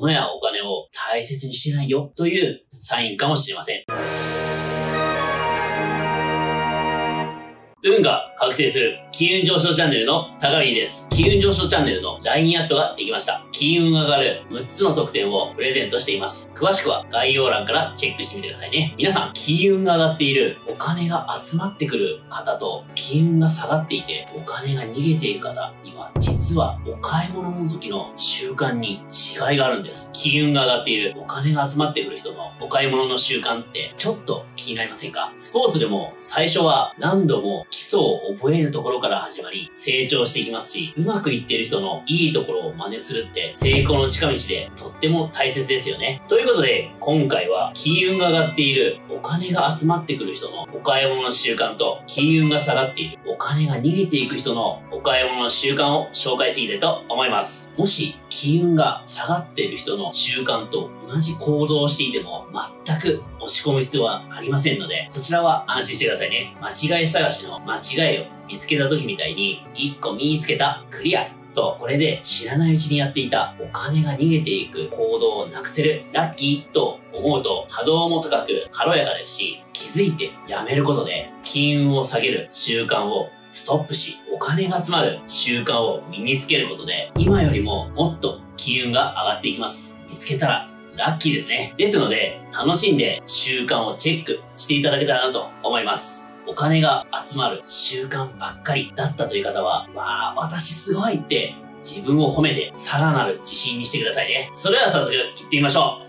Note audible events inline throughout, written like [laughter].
物やお金を大切にしてないよというサインかもしれません。運が覚醒する金運上昇チャンネルの高木です。金運上昇チャンネルの LINE アットができました。金運が上がる6つの特典をプレゼントしています。詳しくは概要欄からチェックしてみてくださいね。皆さん、金運が上がっているお金が集まってくる方と金運が下がっていてお金が逃げている方には実はお買い物の時の習慣に違いがあるんです。金運が上がっているお金が集まってくる人のお買い物の習慣ってちょっと気になりませんか？スポーツでも最初は何度も基礎を覚えるところからから始まり、成長していきますし、うまくいってる人のいいところを真似するって成功の近道でとっても大切ですよね。ということで、今回は金運が上がっているお金が集まってくる人のお買い物の習慣と、金運が下がっているお金が逃げていく人のお買い物の習慣を紹介していきたいと思います。もし、金運が下がっている人の習慣と同じ行動をしていても、全く落ち込む必要はありませんので、そちらは安心してくださいね。間違い探しの間違いを見つけた時みたいに、1個見つけた、クリア [laughs] と、これで知らないうちにやっていたお金が逃げていく行動をなくせる、ラッキーと思うと波動も高く軽やかですし、気づいてやめることで金運を下げる習慣をストップし、お金が集まる習慣を身につけることで、今よりももっと金運が上がっていきます。見つけたらラッキーですね。ですので、楽しんで習慣をチェックしていただけたらなと思います。お金が集まる習慣ばっかりだったという方は、わあ、私すごいって自分を褒めてさらなる自信にしてくださいね。それでは早速行ってみましょ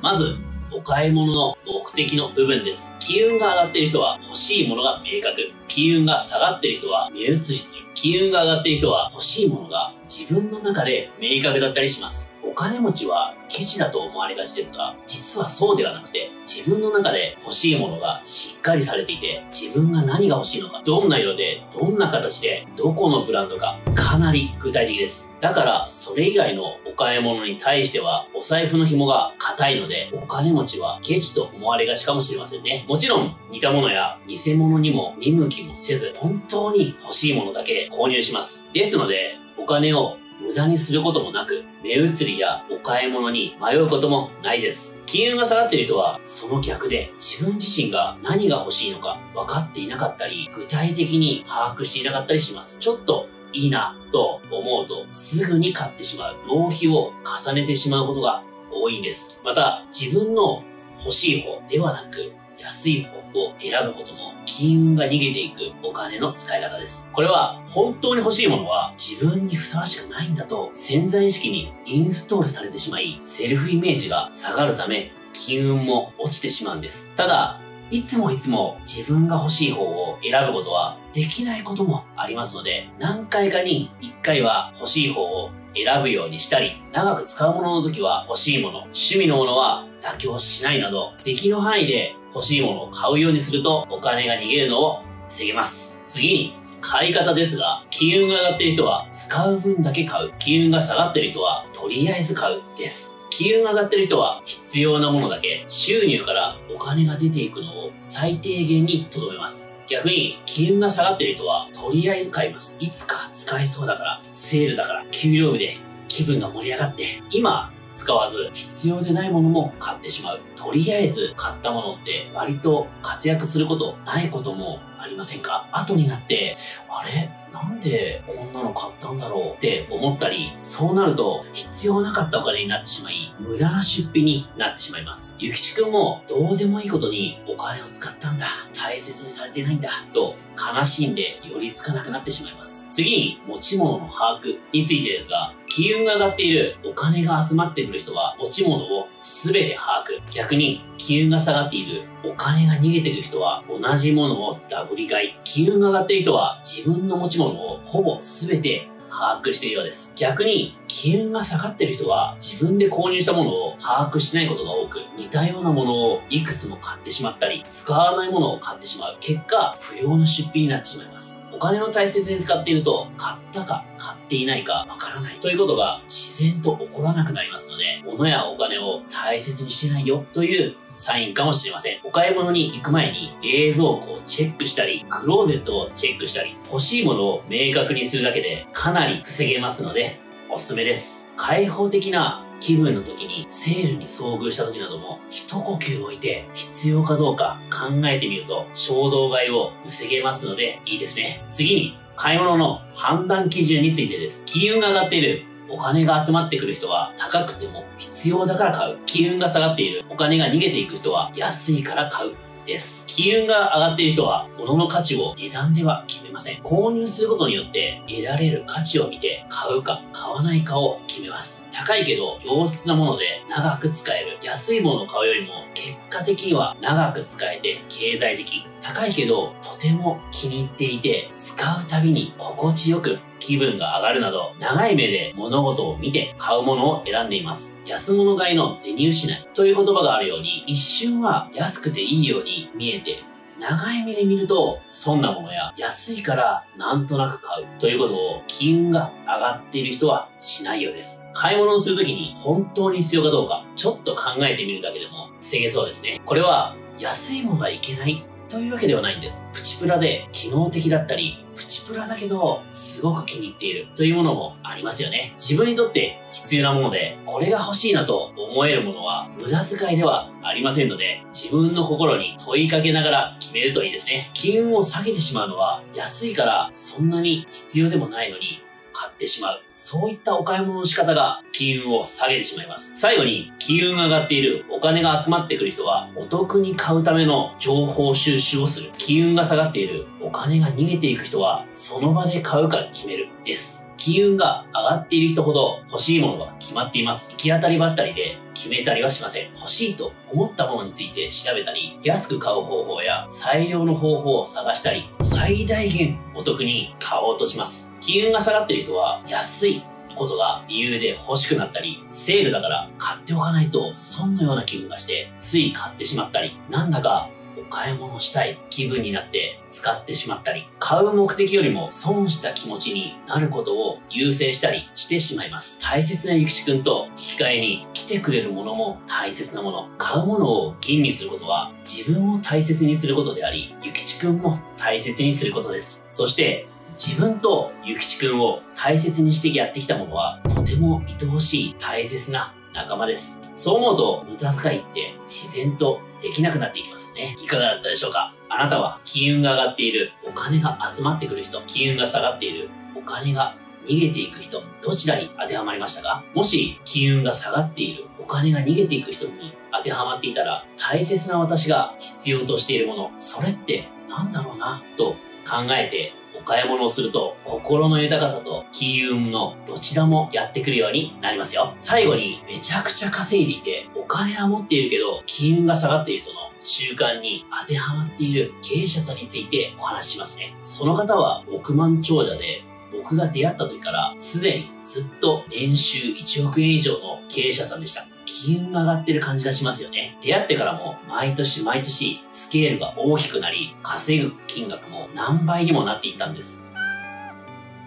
う。まず、お買い物の目的の部分です。気運が上がっている人は欲しいものが明確。気運が下がっている人は目移りする。気運が上がっている人は欲しいものが自分の中で明確だったりします。お金持ちはケチだと思われがちですが、実はそうではなくて、自分の中で欲しいものがしっかりされていて、自分が何が欲しいのか、どんな色で、どんな形で、どこのブランドか、かなり具体的です。だから、それ以外のお買い物に対しては、お財布の紐が硬いので、お金持ちはケチと思われがちかもしれませんね。もちろん、似たものや偽物にも見向きもせず、本当に欲しいものだけ購入します。ですので、お金を無駄にすることもなく、目移りやお買い物に迷うこともないです。金運が下がっている人は、その逆で自分自身が何が欲しいのか分かっていなかったり、具体的に把握していなかったりします。ちょっといいなと思うと、すぐに買ってしまう。浪費を重ねてしまうことが多いんです。また、自分の欲しい方ではなく、安い方を選ぶことも金運が逃げていくお金の使い方です。これは本当に欲しいものは自分にふさわしくないんだと潜在意識にインストールされてしまい、セルフイメージが下がるため、金運も落ちてしまうんです。ただ、いつもいつも自分が欲しい方を選ぶことはできないこともありますので、何回かに1回は欲しい方を選ぶようにしたり、長く使うものの時は欲しいもの、趣味のものは妥協しないなど、出来の範囲で欲しいものを買うようにするとお金が逃げるのを防げます。次に、買い方ですが、金運が上がっている人は使う分だけ買う。金運が下がっている人はとりあえず買うです。金運が上がっている人は必要なものだけ収入からお金が出ていくのを最低限に留めます。逆に、金運が下がってる人は、とりあえず買います。いつか使えそうだから、セールだから、給料日で気分が盛り上がって、今、使わず、必要でないものも買ってしまう。とりあえず買ったものって割と活躍することないこともありませんか？後になって、あれ？なんでこんなの買ったんだろうって思ったり、そうなると必要なかったお金になってしまい、無駄な出費になってしまいます。ゆきちくんもどうでもいいことにお金を使ったんだ。大切にされてないんだ。と悲しんで寄りつかなくなってしまいます。次に持ち物の把握についてですが、気運が上がっているお金が集まってくる人は持ち物を全て把握。逆に気運が下がっているお金が逃げてくる人は同じものをダブり買い。気運が上がっている人は自分の持ち物をほぼ全て把握しているようです。逆に、気運が下がってる人は自分で購入したものを把握しないことが多く、似たようなものをいくつも買ってしまったり、使わないものを買ってしまう。結果、不要な出費になってしまいます。お金を大切に使っていると、買ったか買っていないかわからないということが自然と起こらなくなりますので、物やお金を大切にしてないよというサインかもしれません。お買い物に行く前に冷蔵庫をチェックしたり、クローゼットをチェックしたり、欲しいものを明確にするだけでかなり防げますので、おすすめです。開放的な気分の時にセールに遭遇した時なども、一呼吸置いて必要かどうか考えてみると衝動買いを防げますのでいいですね。次に、買い物の判断基準についてです。金運が上がっているお金が集まってくる人は高くても必要だから買う。機運が下がっている。お金が逃げていく人は安いから買う。です。機運が上がっている人は、物の価値を値段では決めません。購入することによって得られる価値を見て、買うか買わないかを決めます。高いけど良質なもので長く使える。安いものを買うよりも結果的には長く使えて経済的。高いけどとても気に入っていて使うたびに心地よく気分が上がるなど長い目で物事を見て買うものを選んでいます。安物買いの銭失いという言葉があるように一瞬は安くていいように見えて長い目で見ると、損なものや安いからなんとなく買うということを金運が上がっている人はしないようです。買い物をするときに本当に必要かどうか、ちょっと考えてみるだけでも防げそうですね。これは安いものがいけないというわけではないんです。プチプラで機能的だったり、プチプラだけど、すごく気に入っているというものもありますよね。自分にとって必要なもので、これが欲しいなと思えるものは無駄遣いではありませんので、自分の心に問いかけながら決めるといいですね。金運を下げてしまうのは安いからそんなに必要でもないのに買ってしまう。そういったお買い物の仕方が金運を下げてしまいます。最後に、金運が上がっているお金が集まってくる人は、お得に買うための情報収集をする。金運が下がっているお金が逃げていく人は、その場で買うか決める。です。金運が上がっている人ほど欲しいものが決まっています。行き当たりばったりで決めたりはしません。欲しいと思ったものについて調べたり、安く買う方法や最良の方法を探したり、最大限お得に買おうとします。機運が下がっている人は安いことが理由で欲しくなったり、セールだから買っておかないと損のような気分がして、つい買ってしまったり、なんだかお買い物したい気分になって使ってしまったり、買う目的よりも損した気持ちになることを優先したりしてしまいます。大切なゆきちくんと引き換えに来てくれるものも大切なもの。買うものを吟味することは自分を大切にすることであり、ゆきちくんも大切にすることです。そして自分とゆきちくんを大切にしてやってきたものは、とても愛おしい大切な仲間です。そう思うと、無駄遣いって自然とできなくなっていきますね。いかがだったでしょうか？あなたは金運が上がっている、お金が集まってくる人、金運が下がっている、お金が逃げていく人、どちらに当てはまりましたか？もし、金運が下がっている、お金が逃げていく人に当てはまっていたら、大切な私が必要としているもの、それって何だろうな、と考えて買い物をすると、心の豊かさと金運のどちらもやってくるようになりますよ。最後に、めちゃくちゃ稼いでいて、お金は持っているけど、金運が下がっている人の習慣に当てはまっている経営者さんについてお話ししますね。その方は億万長者で、僕が出会った時からすでにずっと年収1億円以上の経営者さんでした。金運が上がってる感じがしますよね。出会ってからも毎年毎年スケールが大きくなり、稼ぐ金額も何倍にもなっていったんです。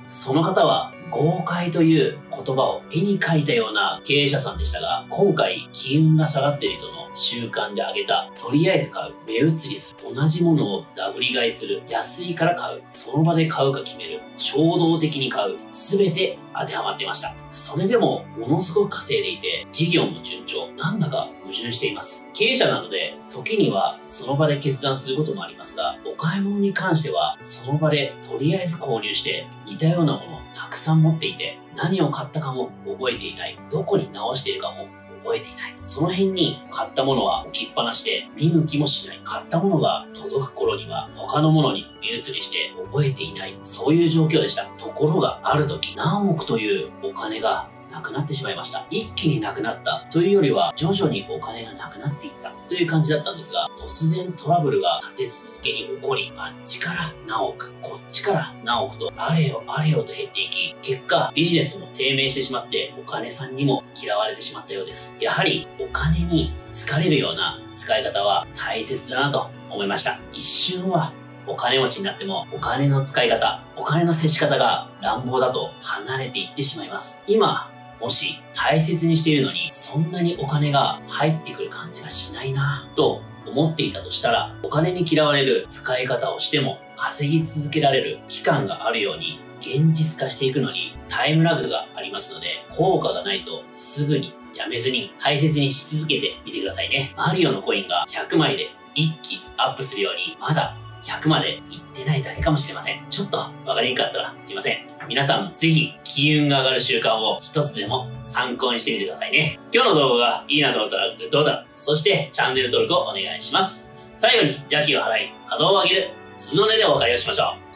その方は豪快という言葉を絵に描いたような経営者さんでしたが、今回金運が下がっている人の習慣で挙げた、とりあえず買う、目移りする、同じものをダブり買いす。る、安いから買う、その場で買うか決める、衝動的に買う、すべて当てはまってました。それでも、ものすごく稼いでいて、事業も順調、なんだか矛盾しています。経営者なので、時にはその場で決断することもありますが、お買い物に関しては、その場でとりあえず購入して、似たようなものをたくさん持っていて、何を買ったかも覚えていない。どこに直しているかも覚えていない。その辺に買ったものは置きっぱなしで見向きもしない。買ったものが届く頃には他のものに目移りして覚えていない。そういう状況でした。ところがある時何億というお金がなくなってしまいました。一気になくなったというよりは徐々にお金がなくなっていった。という感じだったんですが、突然トラブルが立て続けに起こり、あっちから何億、こっちから何億と、あれよあれよと減っていき、結果、ビジネスも低迷してしまって、お金さんにも嫌われてしまったようです。やはり、お金に疲れるような使い方は大切だなと思いました。一瞬はお金持ちになってもお金の使い方、お金の接し方が乱暴だと離れていってしまいます。今、もし大切にしているのにそんなにお金が入ってくる感じがしないなと思っていたとしたらお金に嫌われる使い方をしても稼ぎ続けられる期間があるように現実化していくのにタイムラグがありますので効果がないとすぐにやめずに大切にし続けてみてくださいね。マリオのコインが100枚で一気にアップするように、まだ100までいってないだけかもしれません。ちょっとわかりにくかったらすいません。皆さんぜひ金運が上がる習慣を一つでも参考にしてみてくださいね。今日の動画がいいなと思ったらグッドボタン、そしてチャンネル登録をお願いします。最後に邪気を払い、波動を上げる、鈴の音でお別れをしましょう。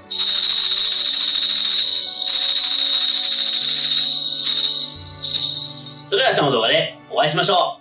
それでは明日の動画でお会いしましょう